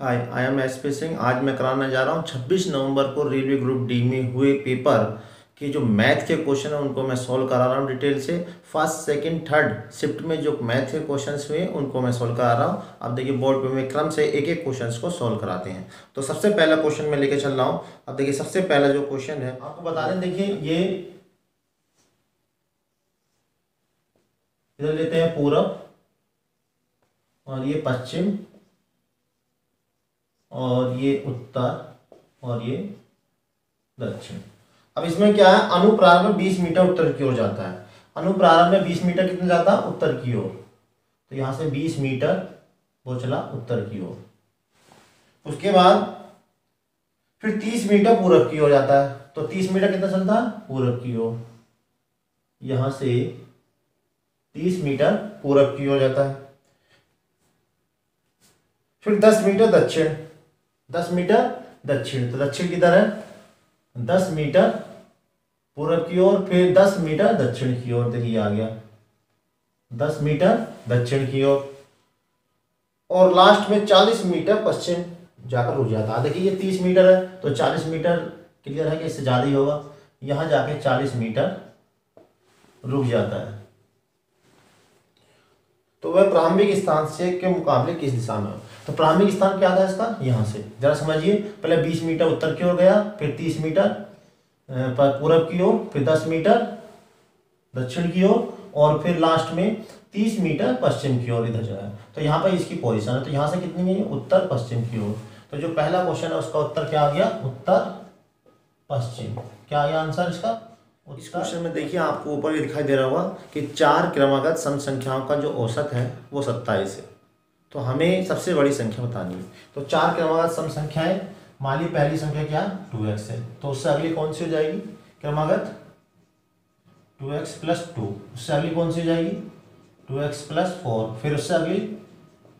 Hi I am S P Singh आज मैं कराने जा रहा हूँ। 26 नवंबर को रेलवे ग्रुप डी में हुए पेपर के जो मैथ के क्वेश्चन है, उनको मैं सॉल्व करा रहा हूँ डिटेल से। फ़र्स्ट सेकंड थर्ड शिफ्ट में जो मैथ के क्वेश्चंस हुए, उनको मैं सॉल्व करा रहा हूँ। अब देखिए बोर्ड पे मैं क्रम से एक एक क्वेश्चन को सॉल्व कराते हैं। तो सबसे पहला क्वेश्चन मैं लेके चल रहा हूँ। अब देखिए, सबसे पहला जो क्वेश्चन है, आपको बता दें, देखिए, ये इधर लेते हैं पूरब और ये पश्चिम। और ये उत्तर और ये दक्षिण। अब इसमें क्या है? अनुप्रारंभ में बीस मीटर उत्तर की ओर जाता है। अनुप्रारंभ में बीस मीटर कितने जाता है? उत्तर की ओर। तो यहाँ से बीस मीटर वो चला उत्तर की ओर। उसके बाद फिर तीस मीटर पूरब की ओर जाता है। तो तीस मीटर कितना चलता है? पूरब की ओर। यहाँ से तीस मीटर पूरब की ओर जाता है। फिर दस मीटर दक्षिण। दस मीटर दक्षिण तो दक्षिण किधर है? दस मीटर पूर्व की ओर, फिर दस मीटर दक्षिण की ओर, देखिए आ गया। दस मीटर दक्षिण की ओर। और लास्ट में चालीस मीटर पश्चिम जाकर रुक जाता। है देखिए, ये तीस मीटर है तो चालीस मीटर क्लियर है कि इससे ज़्यादा ही होगा। यहाँ जाके चालीस मीटर रुक जाता है। तो वह प्रारंभिक स्थान से के मुकाबले किस दिशा में तो प्रारंभिक स्थान क्या था इसका? यहाँ से। जरा समझिए, पहले 20 मीटर उत्तर की ओर गया, फिर 30 मीटर पूर्व की ओर, फिर 10 मीटर, दक्षिण की ओर, और फिर लास्ट में 30 मीटर पश्चिम की ओर इधर जाए तो यहाँ पर इसकी पोजिशन है। तो यहाँ से कितनी है उत्तर पश्चिम की ओर। तो जो पहला क्वेश्चन है, उसका उत्तर क्या आ गया? उत्तर पश्चिम। क्या आ गया आंसर इसका? इस क्वेश्चन में देखिए आपको ऊपर ये दिखाई दे रहा होगा कि चार क्रमागत सम संख्याओं का जो औसत है वो सत्ताईस है। तो हमें सबसे बड़ी संख्या बतानी है। तो चार क्रमागत सम संख्याएँ मान ली पहली संख्या क्या? टू एक्स है। तो उससे अगली कौन सी हो जाएगी? क्रमागत टू एक्स प्लस टू। उससे अगली कौन सी हो जाएगी? Two x plus four. फिर उससे अगली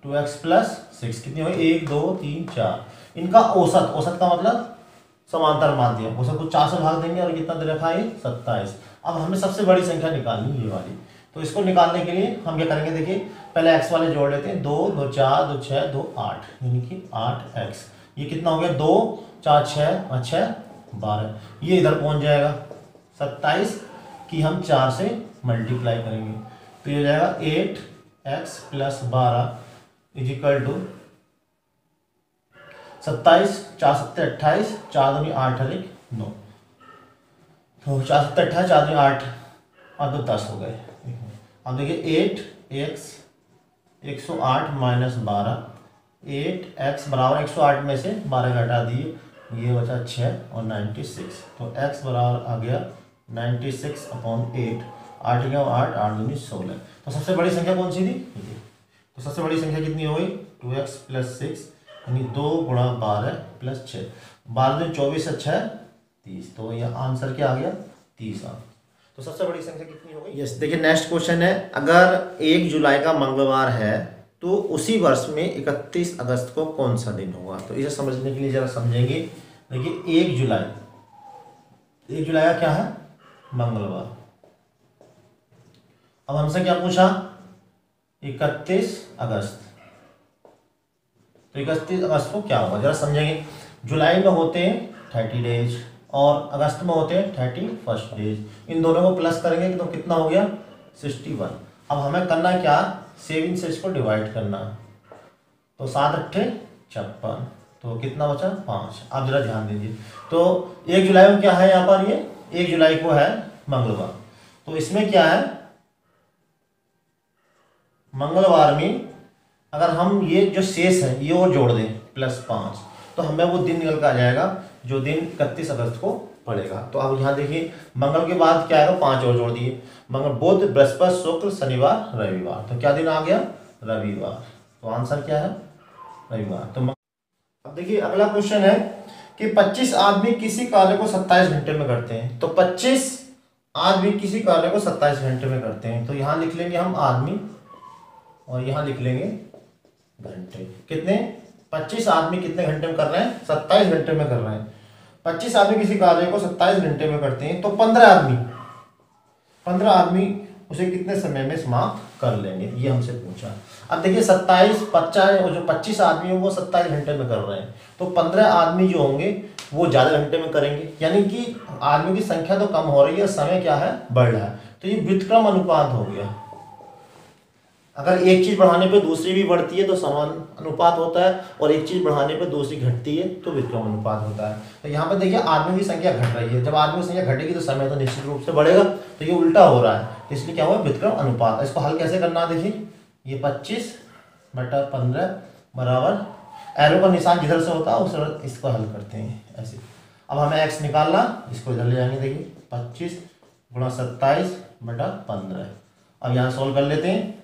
टू एक्स प्लस सिक्स। कितनी होगी एक दो तीन चार। इनका औसत औसत का मतलब समांतर माध्यम उसे कुछ चार से भाग देंगे और कितना दे रखा है? सत्ताईस। अब हमें सबसे बड़ी संख्या निकालनी ये वाली। तो इसको निकालने के लिए हम क्या करेंगे? देखिए, पहले एक्स वाले जोड़ लेते हैं। दो दो, चार, दो छः दो, आठ। यानी कि आठ एक्स ये कितना हो गया? दो, चार छः और छः बारह। ये इधर पहुँच जाएगा। सत्ताईस की हम चार से मल्टीप्लाई करेंगे। तो ये हो जाएगा एट एक्स प्लस बारह इज़ इक्वल टू सत्ताईस, चार सत्तर अट्ठाईस, चार दूनी आठ अधिक नौ। तो चार सत्तर अट्ठाईस, चार दूनी आठ अब दो दस हो गए। अब देखिए एट एक्स एक सौ आठ माइनस बारह। एट एक्स बराबर एक सौ आठ में से बारह घटा दिए। ये बचा छः और नाइन्टी सिक्स तो एक्स बराबर आ गया नाइन्टी सिक्स अपॉन एट आठ गया आठ आठ दूनी सोलह। तो सबसे बड़ी संख्या कौन सी थी? तो सबसे बड़ी संख्या कितनी हो गई? टू एक्स प्लस सिक्स यानी दो गुणा बारह प्लस छः बारह दिन चौबीस छः तीस। तो यह आंसर क्या आ गया? तीस तो सबसे बड़ी संख्या कितनी हो गई? यस देखिए नेक्स्ट क्वेश्चन है। अगर एक जुलाई का मंगलवार है तो उसी वर्ष में इकतीस अगस्त को कौन सा दिन होगा? तो इसे समझने के लिए जरा समझेंगे। देखिए एक जुलाई। एक जुलाई का क्या है? मंगलवार। अब हमसे क्या पूछा? इकतीस अगस्त। तो इकतीस अगस्त को क्या होगा? जरा समझेंगे। जुलाई में होते हैं थर्टी डेज़ और अगस्त में होते हैं थर्टी फ़र्स्ट डेज़ इन दोनों को प्लस करेंगे तो कितना हो गया? सिक्सटी वन अब हमें करना क्या? सेविंग से इसको डिवाइड करना। तो सात अट्ठे छप्पन। तो कितना बचा? पाँच। आप जरा ध्यान दीजिए। तो एक जुलाई को क्या है यहाँ पर? ये एक जुलाई को है मंगलवार। तो इसमें क्या है? मंगलवार में अगर हम ये जो शेष है, ये और जोड़ दें प्लस पाँच तो हमें वो दिन निकल कर आ जाएगा, जो दिन इकतीस अगस्त को पड़ेगा। तो अब यहाँ देखिए, मंगल के बाद क्या आएगा पाँच और जोड़ दिए। मंगल बुध, बृहस्पति, शुक्र, शनिवार, रविवार। तो क्या दिन आ गया? रविवार। तो आंसर क्या है? रविवार। तो अब देखिए, अगला क्वेश्चन है कि 25 आदमी किसी कार्य को 27 घंटे में करते हैं। तो 25 आदमी किसी कार्य को 27 घंटे में करते हैं। तो यहाँ लिख लेंगे हम आदमी, और यहाँ लिख लेंगे घंटे। कितने? पच्चीस आदमी कितने घंटे में कर रहे हैं? सत्ताईस घंटे में कर रहे हैं। पच्चीस आदमी किसी कार्य को सत्ताईस घंटे में करते हैं तो पंद्रह आदमी। पंद्रह आदमी उसे कितने समय में समाप्त कर लेंगे? ये हमसे पूछा। अब देखिए, सत्ताईस पचास जो पच्चीस आदमी है, वो सत्ताईस घंटे में कर रहे हैं। तो पंद्रह आदमी जो होंगे, वो ज़्यादा घंटे में करेंगे। यानी कि आदमी की संख्या तो कम हो रही है, समय क्या है? बढ़ रहा है। तो ये व्युतक्रम अनुपात हो गया। अगर एक चीज़ बढ़ाने पर दूसरी भी बढ़ती है तो समान अनुपात होता है, और एक चीज़ बढ़ाने पर दूसरी घटती है तो विक्रम अनुपात होता है। तो यहाँ पर देखिए आदमी की संख्या घट रही है। जब आदमी की संख्या घटेगी तो समय तो निश्चित रूप से बढ़ेगा तो ये उल्टा हो रहा है। तो इसलिए क्या हुआ? विक्रम अनुपात। इसको हल कैसे करना देखिए? ये पच्चीस बटा पंद्रह बराबर एरो का निशान जिधर से होता है, उस इसको हल करते हैं ऐसे। अब हमें एक्स निकालना, इसको इधर ले जाएँगे देखिए। पच्चीस गुणा सत्ताईस बटा पंद्रह। अब यहाँ सोल्व कर लेते हैं।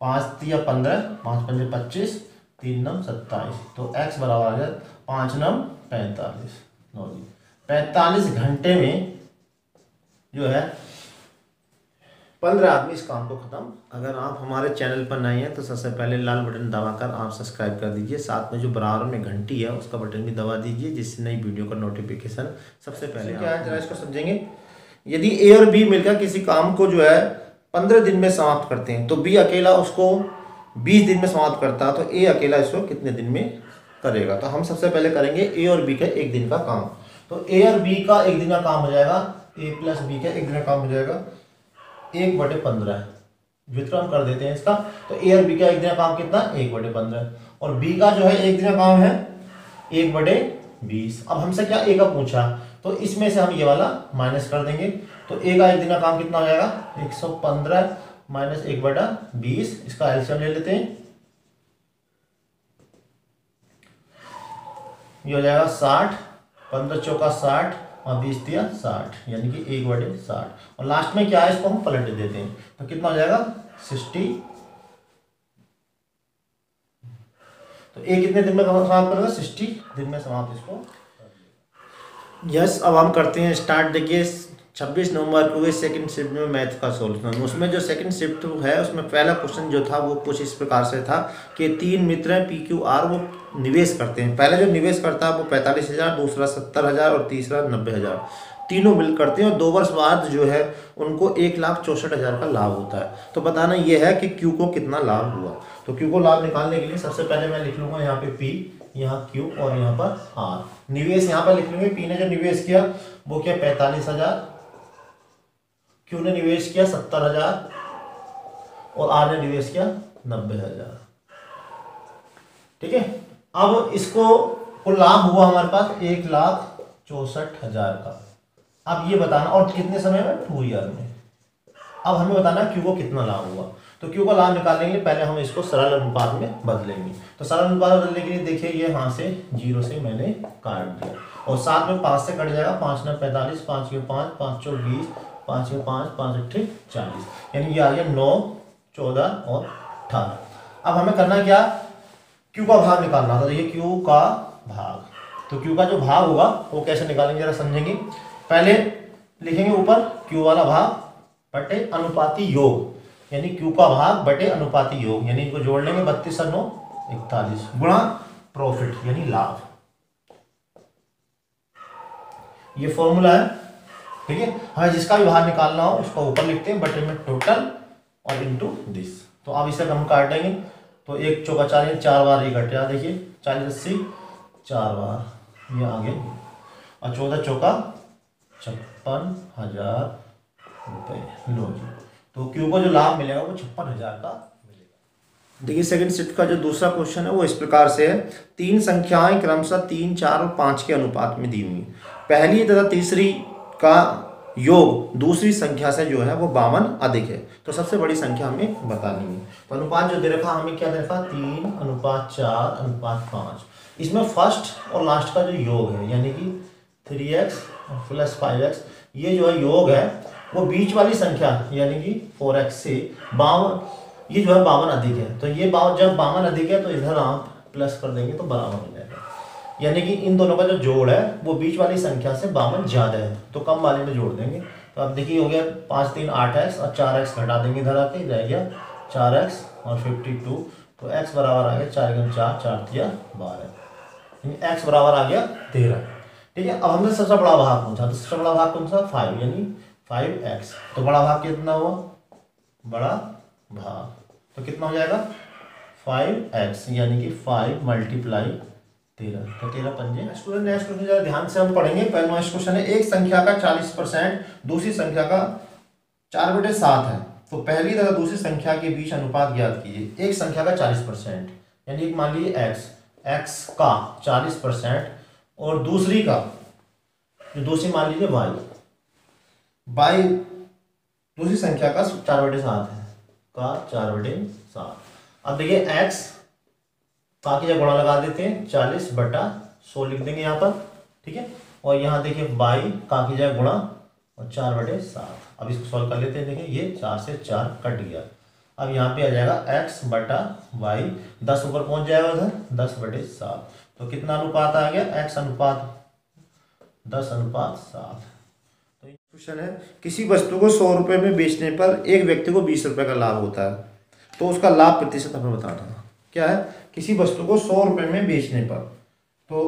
पाँच या पंद्रह पाँच पंजे पच्चीस तीन नम सत्ताईस। तो एक्स बराबर आ गया पाँच नम पैंतालीस। लो जी पैंतालीस घंटे में जो है पंद्रह आदमी इस काम को ख़त्म। अगर आप हमारे चैनल पर नए हैं तो सबसे पहले लाल बटन दबाकर आप सब्सक्राइब कर दीजिए। साथ में जो बराबर में घंटी है उसका बटन भी दबा दीजिए जिससे नई वीडियो का नोटिफिकेशन सबसे पहले क्या है जरा इसको समझेंगे? यदि ए और बी मिलकर किसी काम को जो है पंद्रह दिन में समाप्त करते हैं। तो बी अकेला उसको बीस दिन में समाप्त करता है तो ए अकेला इसको कितने दिन में करेगा? तो हम सबसे पहले करेंगे ए और बी का एक दिन का काम। तो ए और बी का एक दिन का काम हो जाएगा। ए प्लस बी का एक दिन का काम हो जाएगा। एक बटे पंद्रह व्युतक्रम कर देते हैं इसका। तो ए और बी का एक दिन का काम कितना? एक बटे पंद्रह। और बी का जो है एक दिन का काम है एक बटे बीस। अब हमसे क्या ए का पूछा? तो इसमें से हम ये वाला माइनस कर देंगे। तो ए का एक दिन का काम कितना हो जाएगा? एक सौ पंद्रह माइनस एक बटा बीस, इसका एल्सियम ले लेते हैं। ये हो जाएगा साठ, पंद्रह चौका साठ, और बीस दिया साठ, यानी कि एक बटे साठ। और लास्ट में क्या है? इसको हम पलट देते हैं। तो कितना हो जाएगा? सिक्सटी। तो ए कितने दिन में समाप्त करेगा? सिक्सटी दिन में समाप्त इसको यस अब हम करते हैं स्टार्ट देखिए छब्बीस नवंबर को हुए सेकंड शिफ्ट में मैथ का सोल्यूशन उसमें जो सेकंड शिफ्ट है, उसमें पहला क्वेश्चन जो था, वो कुछ इस प्रकार से था कि तीन मित्र हैं पी क्यू आर वो निवेश करते हैं। पहला जो निवेश करता है, वो पैंतालीस हज़ार, दूसरा सत्तर हज़ार और तीसरा नब्बे हज़ार। तीनों मिल करते हैं और दो वर्ष बाद जो है, उनको एक लाख चौंसठ हज़ार का लाभ होता है। तो बताना ये है कि क्यू को कितना लाभ हुआ। तो क्यू को लाभ निकालने के लिए सबसे पहले मैं लिख लूँगा यहाँ पे पी यहाँ क्यू और यहाँ पर आर निवेश यहाँ पर लिख लूँगे। पी ने जो निवेश किया, वो क्या पैंतालीस हज़ार क्यू ने निवेश किया सत्तर हज़ार? और आर ने निवेश किया नब्बे हज़ार। ठीक है? अब इसको को लाभ हुआ हमारे पास एक लाख चौसठ हज़ार का। अब ये बताना, और कितने समय में? टू ईयर में। अब हमें बताना क्यू को कितना लाभ हुआ। तो क्यू का लाभ निकालने के लिए पहले हम इसको सरल अनुपात में बदलेंगे। तो सरल अनुपात बदलने के लिए देखिए, ये यहाँ से ज़ीरो से मैंने काट दिया। और साथ में पाँच से कट जाएगा। पाँच नौ पैंतालीस, पाँच के पाँच पाँच चौ बीस पाँच में पाँच पाँच अट्ठे चालीस। यानी ये आ गया नौ, चौदह और अठारह। अब हमें करना क्या? क्यू का भाग निकालना था। तो ये क्यू का भाग। तो क्यू का जो भाग होगा, वो कैसे निकालेंगे, जरा समझेंगे। पहले लिखेंगे ऊपर क्यू वाला भाग बटे अनुपाति योग। यानी क्यू का भाग बटे अनुपाति योग। यानी इनको जोड़ लेंगे बत्तीस और नौ, इकतालीस। गुणा प्रॉफिट यानी लाभ। ये फॉर्मूला है। ठीक है? हमें जिसका भी बाहर निकालना हो, उसको ऊपर लिखते हैं बटे में टोटल और इंटू दिस तो अब इसे हम काट देंगे तो एक चौका चालीस, चार बार ये घट। जाए देखिए, चालीस, अस्सी, चार बार। ये आगे और चौदह चौका, छप्पन हज़ार रुपये लो जी। तो क्यू को जो लाभ मिलेगा, वो छप्पन हज़ार का देखिए सेकंड शिफ्ट का जो दूसरा क्वेश्चन है, वो इस प्रकार से है। तीन संख्याएँ क्रमशः तीन, चार और पाँच के अनुपात में दी हुई पहली तथा तीसरी का योग दूसरी संख्या से जो है वो बावन अधिक है। तो सबसे बड़ी संख्या हमें बतानी है। तो अनुपात जो दे रखा, हमें क्या दे रखा? तीन, अनुपात चार, अनुपात पाँच। इसमें फ़र्स्ट और लास्ट का जो योग है, यानी कि three x plus five x ये जो है योग है, वो बीच वाली संख्या, यानी कि फोर एक्स से बावन, ये जो है बावन अधिक है। तो ये बावन, जब बावन अधिक है तो इधर आप प्लस कर देंगे तो बराबर हो जाएगा। यानी कि इन दोनों का जो जोड़ है, वो बीच वाली संख्या से बावन ज़्यादा है। तो कम वाले में जोड़ देंगे। तो अब देखिए, हो गया पाँच तीन आठ एक्स और चार एक्स घटा देंगे इधर आके, रह गया चार एक्स और फिफ्टी टू। तो एक्स बराबर आ गया चार गन चार चार दिया बारह। एक्स बराबर आ गया तेरह। ठीक है, अब हमने सबसे बड़ा भाग पूछा। तो सबसे बड़ा भाग कौन सा? फाइव, यानी फाइव एक्स। तो बड़ा भाग कितना हुआ? बड़ा भाग। तो कितना हो जाएगा? फाइव एक्स, यानी कि फाइव मल्टीप्लाई तेरह तो तेरह पंजे? स्टूडेंट नेक्स्ट क्वेश्चन जरा ध्यान से हम पढ़ेंगे। पहला क्वेश्चन है, एक संख्या का चालीस परसेंट, दूसरी संख्या का चार बटे सात है। तो पहली तथा दूसरी संख्या के बीच अनुपात ज्ञात कीजिए। एक संख्या का चालीस परसेंट, यानी एक मान लीजिए एक्स एक्स का चालीस परसेंट, और दूसरी का, जो दूसरी मान लीजिए वाई बाई दूसरी संख्या का चार बटे सात है, का चार बटे सात। अब देखिए एक्स का की जगह गुणा लगा देते हैं, चालीस बटा सौ लिख देंगे यहाँ पर, ठीक है? और यहाँ देखिए बाई का की जगह गुणा, और चार बटे सात। अब इसको सॉल्व कर लेते हैं, देखिए, ये चार से चार कट गया। अब यहाँ पे आ जाएगा एक्स बटा वाई दस ऊपर पहुँच जाएगा उधर, दस बटे सात। तो कितना अनुपात आ गया? एक्स अनुपात, दस अनुपात सात। तो क्वेश्चन है, किसी वस्तु को सौ रुपये में बेचने पर एक व्यक्ति को बीस रुपये का लाभ होता है। तो उसका लाभ प्रतिशत हमें बताना क्या है? किसी वस्तु को सौ रुपये में बेचने पर। तो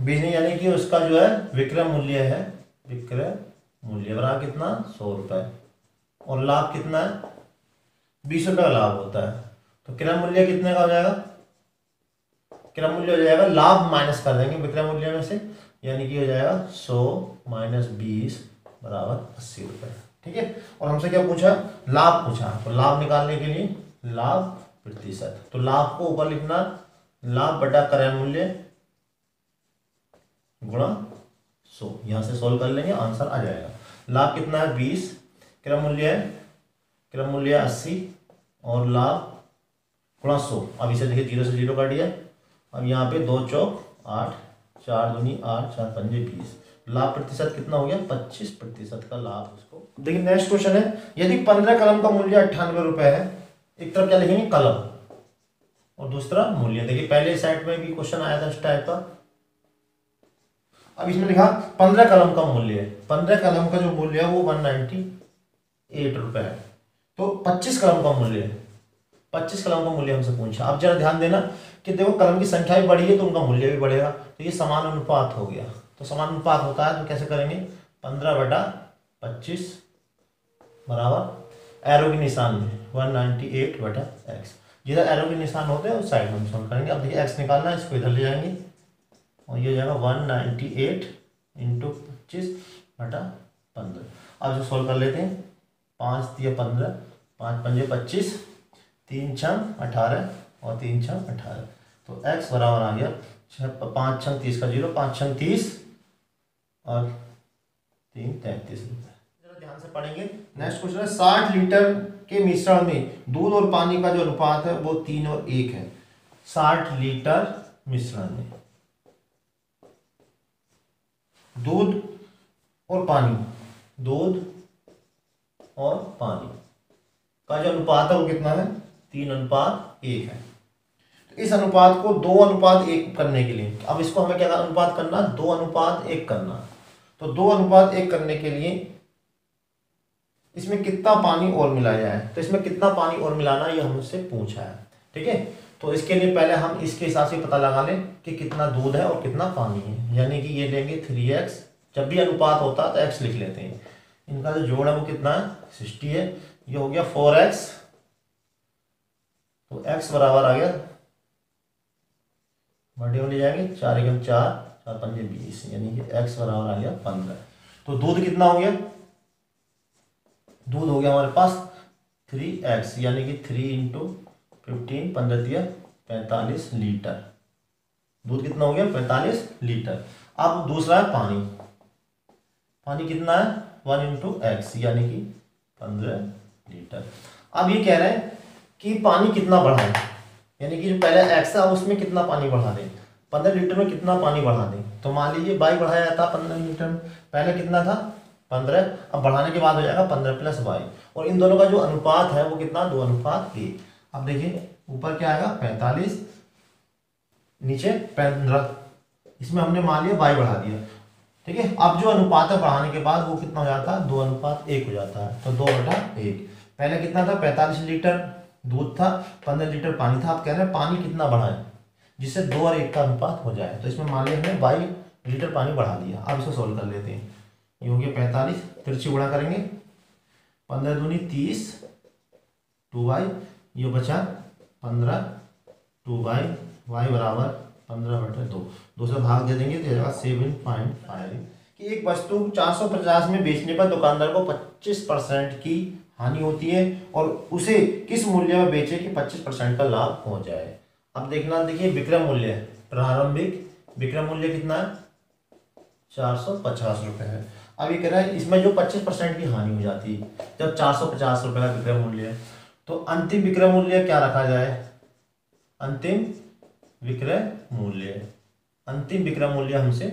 बेचने यानी कि उसका जो है विक्रय मूल्य है, विक्रय मूल्य। बराबर कितना? सौ रुपये और लाभ कितना है? बीस रुपये का लाभ होता है। तो क्रय मूल्य कितने का हो जाएगा? क्रय मूल्य हो जाएगा, लाभ माइनस कर देंगे विक्रय मूल्य में से। यानी कि हो जाएगा सौ माइनस बीस बराबर अस्सी रुपये ठीक है? और हमसे क्या पूछा? लाभ पूछा। तो लाभ निकालने के लिए, लाभ प्रतिशत। तो लाभ को ऊपर लिखना, लाभ बटा क्रय मूल्य गुणा सो, यहाँ से सोल्व कर लेंगे आंसर आ जाएगा। लाभ कितना है? बीस। क्रम मूल्य है? क्रम मूल्य अस्सी। और लाभ गुणा सौ। अब इसे देखिए, ज़ीरो से ज़ीरो काट दिया। अब यहाँ पे दो चौक, आठ, चार दूनी, आठ, चार पंजे बीस। लाभ प्रतिशत कितना हो गया? पच्चीस प्रतिशत का लाभ उसको। देखिए नेक्स्ट क्वेश्चन है। यदि पंद्रह कलम का मूल्य अट्ठानवे रुपए है एक तरफ़ क्या लिखेंगे? कलम। और दूसरा मूल्य। देखिए, पहले साइड में भी क्वेश्चन आया था इस टाइप का। अब इसमें लिखा, पंद्रह कलम का मूल्य है। पंद्रह कलम का जो मूल्य है, वो वन नाइनटी एट रुपए है। तो पच्चीस कलम का मूल्य है। पच्चीस कलम का मूल्य हमसे पूछा। अब जरा ध्यान देना कि देखो, कलम की संख्या भी बढ़ी है तो उनका मूल्य भी बढ़ेगा। तो ये समान अनुपात हो गया। तो समान अनुपात होता है तो कैसे करेंगे? पंद्रह बटा पच्चीस बराबर एरो के निशान में। वन नाइनटी एट बटा एक्स जिधर एरो के निशान होते हैं, उस साइड में हम करेंगे। अब देखिए एक्स निकालना है, इसको इधर ले जाएँगे। और ये हो जाएगा वन नाइन्टी एट इंटू पच्चीस बटा पंद्रह। अब जो सोल्व कर लेते हैं। पाँच दिया पंद्रह, पाँच पंजे पच्चीस, तीन छः अठारह और तीन छः अठारह। तो एक्स बराबर आ गया छः पाँच छः तीस का ज़ीरो, पाँच छः तीस और तीन तैंतीस। रुपये ध्यान से पढ़ेंगे। नेक्स्ट क्वेश्चन है, साठ लीटर के मिश्रण में दूध और पानी का जो अनुपात है, वो तीन और एक है। साठ लीटर मिश्रण में दूध और पानी, दूध और पानी का जो अनुपात है, वो कितना है? तीन अनुपात एक है। तो इस अनुपात को दो अनुपात एक करने के लिए, अब इसको हमें क्या अनुपात करना, दो अनुपात एक करना। तो दो अनुपात एक करने के लिए इसमें कितना पानी और मिलाया जाए तो इसमें कितना पानी और मिलाना ये हमसे पूछा है, ठीक है? तो इसके लिए पहले हम इसके हिसाब से पता लगा लें कि कितना दूध है और कितना पानी है। यानी कि ये लेंगे थ्री एक्स जब भी अनुपात होता है तो एक्स लिख लेते हैं। इनका जो जोड़ है वो कितना है? सिक्सटी है। ये हो गया फोर एक्स तो एक्स बराबर आ गया बड़े ले जाएँगे चार एकम चार चार पंजे बीस, यानी कि एक्स बराबर आ गया पंद्रह। तो दूध कितना हो गया? दूध हो गया हमारे पास। थ्री एक्स यानी कि थ्री इंटू फिफ्टीन पंद्रह पैंतालीस लीटर। दूध कितना हो गया? पैंतालीस लीटर। अब दूसरा है पानी। पानी कितना है? वन इंटू एक्स यानी कि पंद्रह लीटर। अब ये कह रहे हैं कि पानी कितना बढ़ाएँ। यानी कि जो पहले एक्स है उसमें कितना पानी बढ़ा दें? पंद्रह लीटर में कितना पानी बढ़ा दें? तो मान लीजिए बाई बढ़ाया जाता पंद्रह लीटर पहले कितना था? पंद्रह, अब बढ़ाने के बाद हो जाएगा पंद्रह प्लस बाई और इन दोनों का जो अनुपात है, वो कितना? दो अनुपात एक अब देखिए, ऊपर क्या आएगा? पैंतालीस, नीचे पंद्रह। इसमें हमने मान लिया बाई बढ़ा दिया। ठीक है? अब जो अनुपात है बढ़ाने के बाद वो कितना हो जाता? है दो अनुपात एक हो जाता है। तो दो बटा एक। पहले कितना था? पैंतालीस लीटर दूध था, पंद्रह लीटर पानी था। आप कह रहे हैं पानी कितना बढ़ाए? जिससे दो और एक का अनुपात हो जाए। तो इसमें मान लिया हमने बाई लीटर पानी बढ़ा दिया। अब इसको सोल्व कर लेते हैं। ये हो गया पैंतालीस, तिरछी गुणा करेंगे। पंद्रह दूनी तीस, टू वाई, ये बचा पंद्रह, टू वाई वाई बराबर पंद्रह बटे दो। दो से भाग दे देंगे तो सेवन पॉइंट फाइव। कि एक वस्तु 450 में बेचने पर दुकानदार को 25 परसेंट की हानि होती है और उसे किस मूल्य में बेचे कि 25 परसेंट का लाभ हो जाए। अब देखना, देखिए विक्रम मूल्य, प्रारंभिक विक्रम मूल्य कितना? है चार सौ पचास रुपये है। अब ये कह रहा है, इसमें जो 25 परसेंट की हानि हो जाती है जब चार सौ पचास रुपये का विक्रय मूल्य है तो अंतिम विक्रय मूल्य क्या रखा जाए? अंतिम विक्रय मूल्य अंतिम विक्रय मूल्य हमसे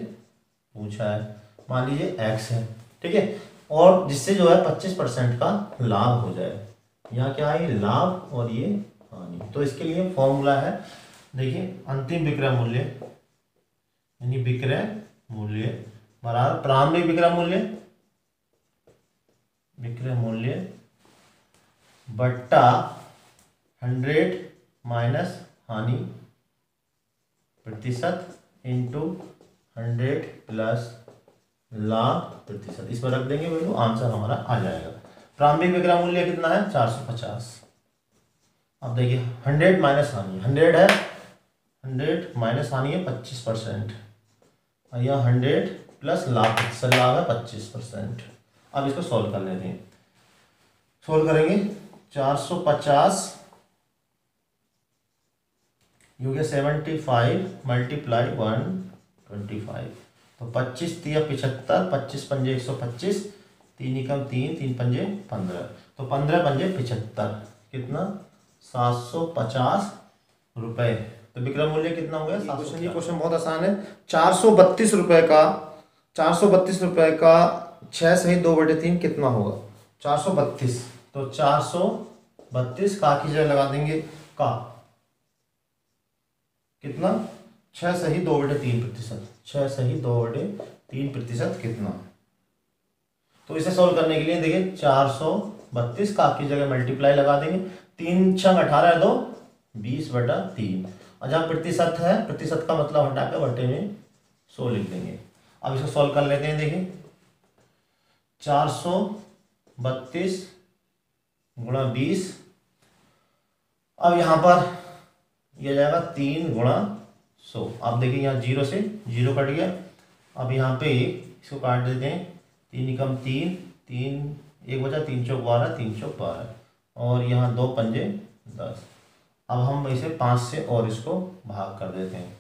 पूछा है। मान लीजिए एक्स है, ठीक है? और जिससे जो है पच्चीस परसेंट का लाभ हो जाए। यहाँ क्या है? लाभ और ये हानि। तो इसके लिए फॉर्मूला है, देखिए, अंतिम विक्रय मूल्य, यानी विक्रय मूल्य। बराबर, प्रारंभिक विक्रय मूल्य। विक्रय मूल्य बट्टा हंड्रेड माइनस हानि प्रतिशत इंटू हंड्रेड प्लस लाभ प्रतिशत। इस पर रख देंगे वैल्यू आंसर हमारा आ जाएगा। प्रारंभिक विक्रय मूल्य कितना है? चार सौ पचास। अब देखिए, हंड्रेड माइनस हानि। हंड्रेड है, हंड्रेड माइनस हानि है, पच्चीस परसेंट। यह हंड्रेड प्लस लाभ प्रतिशत लाभ है, पच्चीस परसेंट। अब इसको सॉल्व कर लेते हैं सॉल्व करेंगे। चार सौ पचास यू गया seventy five multiply one twenty five. तो पच्चीस तिया पिछहत्तर, पच्चीस पंजे एक सौ पच्चीस, तीन एकम तीन तीन पंजे पंद्रह। तो पंद्रह पंजे पिछहत्तर। कितना? सात सौ पचास रुपये तो विक्रय मूल्य कितना हो गया? क्वेश्चन ये क्वेश्चन बहुत आसान है। चार सौ बत्तीस रुपये का चार सौ बत्तीस रुपये का छः सही दो बटे तीन कितना होगा? चार सौ बत्तीस। तो चार सौ बत्तीस का की जगह लगा देंगे का। कितना? छः सही दो बटे तीन प्रतिशत। छः सही दो बटे तीन प्रतिशत कितना? तो इसे सोल्व करने के लिए देखिए चार सौ बत्तीस का आपकी जगह मल्टीप्लाई लगा देंगे। तीन छः अठारह दो बीस बटा तीन। और जहाँ प्रतिशत है, प्रतिशत का मतलब हटा के बटे में सौ लिख देंगे। अब इसको सॉल्व कर लेते हैं, देखिए। चार सौ बत्तीस गुणा बीस। अब यहाँ पर यह जाएगा तीन गुणा सो। आप देखिए यहाँ ज़ीरो से ज़ीरो कट गया। अब यहाँ पे इसको काट देते हैं। तीन निकम तीन तीन एक बचा तीन चौक बारह, तीन चौक बारह। और यहाँ दो पंजे दस। अब हम इसे पाँच से और इसको भाग कर देते हैं।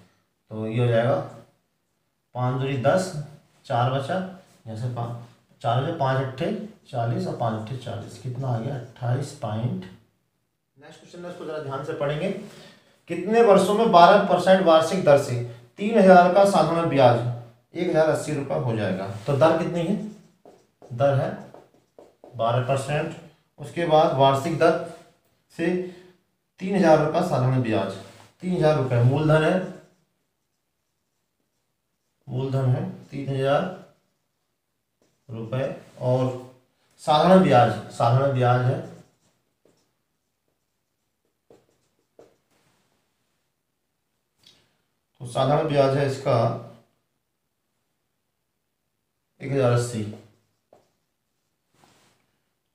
तो ये हो जाएगा पाँच दूरी दस, चार बचा, जैसे पाँच चार बजे पाँच अट्ठे चालीस और पाँच अट्ठे चालीस। कितना आ गया? अट्ठाईस पॉइंट। नेक्स्ट क्वेश्चन है उसको ज़रा ध्यान से पढ़ेंगे। कितने वर्षों में बारह परसेंट वार्षिक दर से तीन हज़ार का साधारण ब्याज एक हज़ार अस्सी रुपये हो जाएगा? तो दर कितनी है? दर है बारह परसेंट। उसके बाद वार्षिक दर से तीन हज़ार रुपये साधारण ब्याज। तीन हज़ार रुपये मूलधन है। मूलधन है तीन हज़ार रुपये और साधारण ब्याज साधारण ब्याज है। तो साधारण ब्याज है इसका एक हज़ार अस्सी।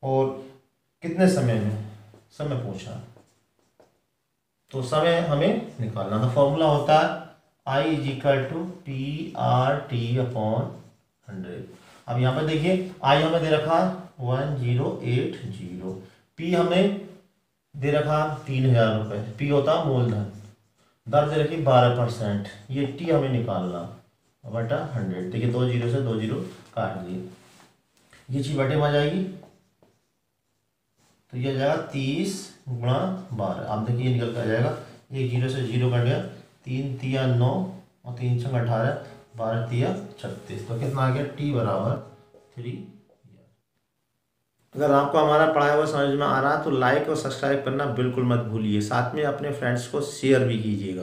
और कितने समय में? समय पूछा। तो समय हमें निकालना था फॉर्मूला होता है I is equal to P R T upon hundred अब यहाँ पर देखिए आई हमें दे रखा one zero eight zero P हमें दे रखा तीन हज़ार रुपये पी होता मूलधन। दर दे रखी बारह परसेंट। ये टी हमें निकालना। बटा हंड्रेड देखिए दो ज़ीरो से दो ज़ीरो काट दिए। ये चीज़ बटे में आ जाएगी। तो ये जाएगा तीस गुणा बारह। आप देखिए ये निकल कर आ जाएगा। एक ज़ीरो से ज़ीरो कट गया। तीन तिया नौ और तीन छः अठारह, बारह तिया छत्तीस। तो कितना आ गया? टी बराबर थ्री अगर आपको हमारा पढ़ाया हुआ समझ में आ रहा है तो लाइक और सब्सक्राइब करना बिल्कुल मत भूलिए। साथ में अपने फ्रेंड्स को शेयर भी कीजिएगा।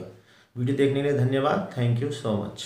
वीडियो देखने के लिए धन्यवाद। Thank you so much